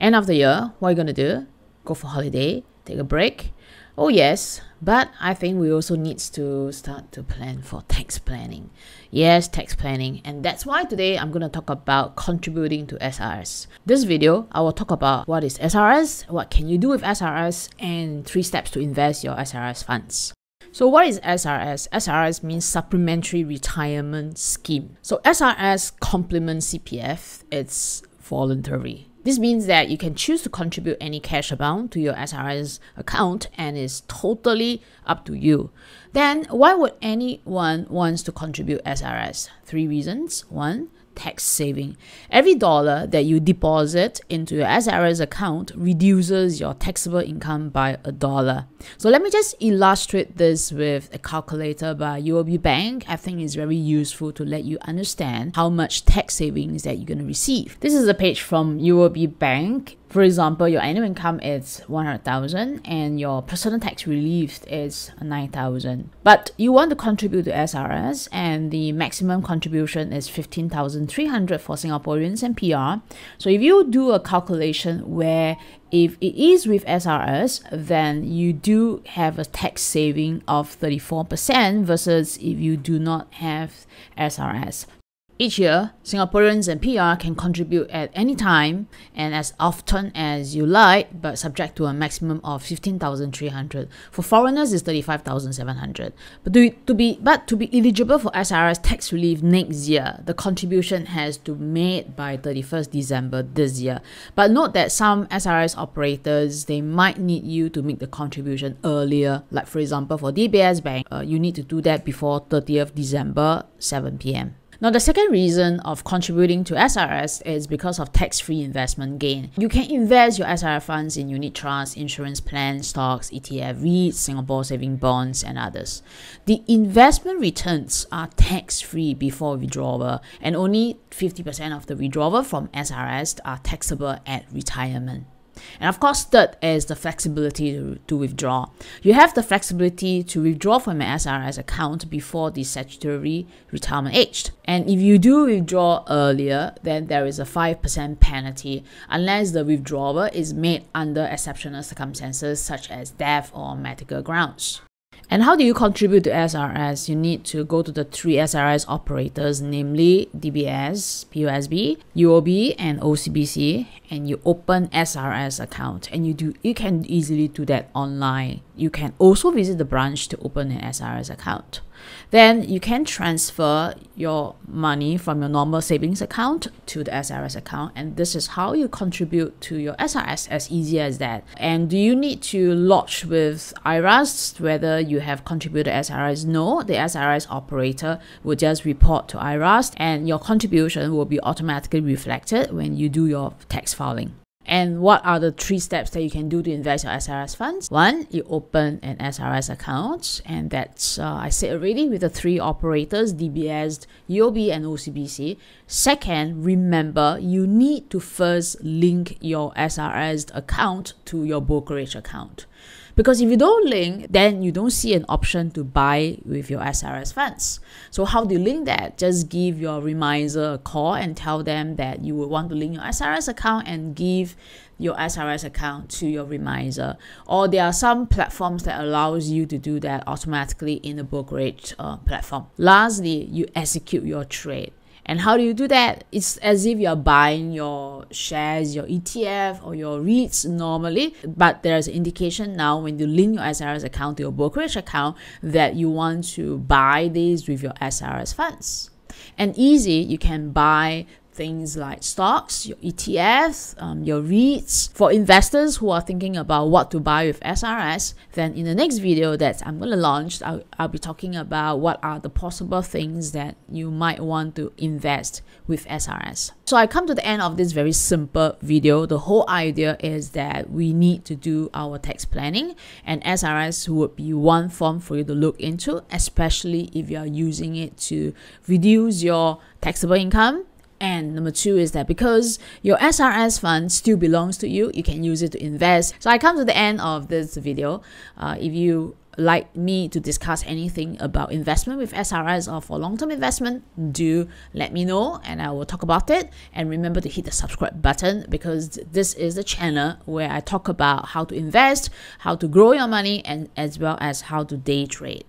End of the year, what are you going to do? Go for holiday, take a break? Oh yes, but I think we also needs to start to plan for tax planning. Yes, tax planning, and that's why today I'm going to talk about contributing to SRS. This video, I will talk about what is SRS, what can you do with SRS, and three steps to invest your SRS funds. So what is SRS? SRS means Supplementary Retirement Scheme. So SRS complements CPF. It's voluntary. This means that you can choose to contribute any cash amount to your SRS account and it's totally up to you. Then why would anyone wants to contribute SRS? Three reasons. One, tax saving. Every dollar that you deposit into your SRS account reduces your taxable income by a dollar. So let me just illustrate this with a calculator by UOB Bank. I think it's very useful to let you understand how much tax savings that you're going to receive. This is a page from UOB Bank for example, your annual income is 100,000 and your personal tax relief is 9,000. But you want to contribute to SRS and the maximum contribution is 15,300 for Singaporeans and PR. So if you do a calculation where if it is with SRS, then you do have a tax saving of 34% versus if you do not have SRS. Each year, Singaporeans and PR can contribute at any time and as often as you like, but subject to a maximum of 15,300. For foreigners, it's 35,700. But to, to be but to be eligible for SRS tax relief next year, the contribution has to be made by 31st December this year. But note that some SRS operators they might need you to make the contribution earlier. Like for example, for DBS Bank, uh, you need to do that before 30th December 7 p.m. Now, the second reason of contributing to SRS is because of tax-free investment gain. You can invest your SRS funds in unit trusts, insurance plans, stocks, ETF, REITs, Singapore saving bonds, and others. The investment returns are tax-free before withdrawal, and only 50% of the withdrawal from SRS are taxable at retirement. And of course, third is the flexibility to, to withdraw. You have the flexibility to withdraw from an SRS account before the statutory retirement age. And if you do withdraw earlier, then there is a 5% penalty unless the withdrawal is made under exceptional circumstances such as death or medical grounds. And how do you contribute to SRS? You need to go to the three SRS operators, namely DBS, POSB, UOB, and OCBC, and you open SRS account. And you do you can easily do that online. You can also visit the branch to open an SRS account. Then you can transfer your money from your normal savings account to the SRS account, and this is how you contribute to your SRS as easy as that. And do you need to lodge with IRAS whether you have contributed SRS? No, the SRS operator will just report to IRAS, and your contribution will be automatically reflected when you do your tax filing. And what are the three steps that you can do to invest your SRS funds? One, you open an SRS account, and that's, uh, I said already, with the three operators DBS, UOB, and OCBC. Second, remember you need to first link your SRS account to your brokerage account. Because if you don't link, then you don't see an option to buy with your SRS funds. So how do you link that? Just give your remisier a call and tell them that you would want to link your SRS account and give your SRS account to your remisier. Or there are some platforms that allows you to do that automatically in the brokerage uh, platform. Lastly, you execute your trade. And how do you do that? It's as if you're buying your shares, your ETF, or your REITs normally, but there's an indication now when you link your SRS account to your brokerage account that you want to buy these with your SRS funds. And easy, you can buy things like stocks, your ETFs, um, your REITs. For investors who are thinking about what to buy with SRS, then in the next video that I'm going to launch, I'll, I'll be talking about what are the possible things that you might want to invest with SRS. So I come to the end of this very simple video. The whole idea is that we need to do our tax planning and SRS would be one form for you to look into, especially if you are using it to reduce your taxable income and number two is that because your SRS fund still belongs to you, you can use it to invest. So I come to the end of this video. Uh, if you like me to discuss anything about investment with SRS or for long term investment, do let me know and I will talk about it. And remember to hit the subscribe button because this is the channel where I talk about how to invest, how to grow your money, and as well as how to day trade.